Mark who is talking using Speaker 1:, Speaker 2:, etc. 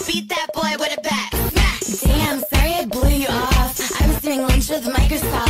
Speaker 1: Beat that boy with a bat. Damn, sorry I blew you off. I was doing lunch with Microsoft.